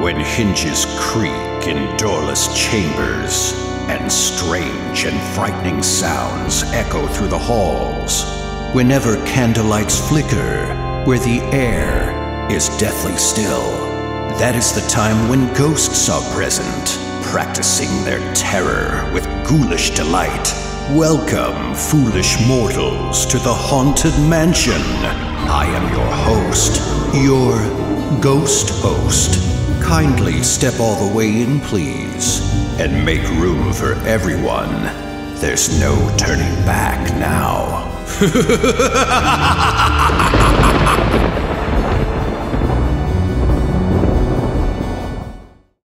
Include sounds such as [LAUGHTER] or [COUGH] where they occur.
When hinges creak in doorless chambers, and strange and frightening sounds echo through the halls. Whenever candlelights flicker, where the air is deathly still. That is the time when ghosts are present, practicing their terror with ghoulish delight. Welcome, foolish mortals, to the Haunted Mansion. I am your host, your ghost host. Kindly step all the way in, please, and make room for everyone. There's no turning back now. [LAUGHS]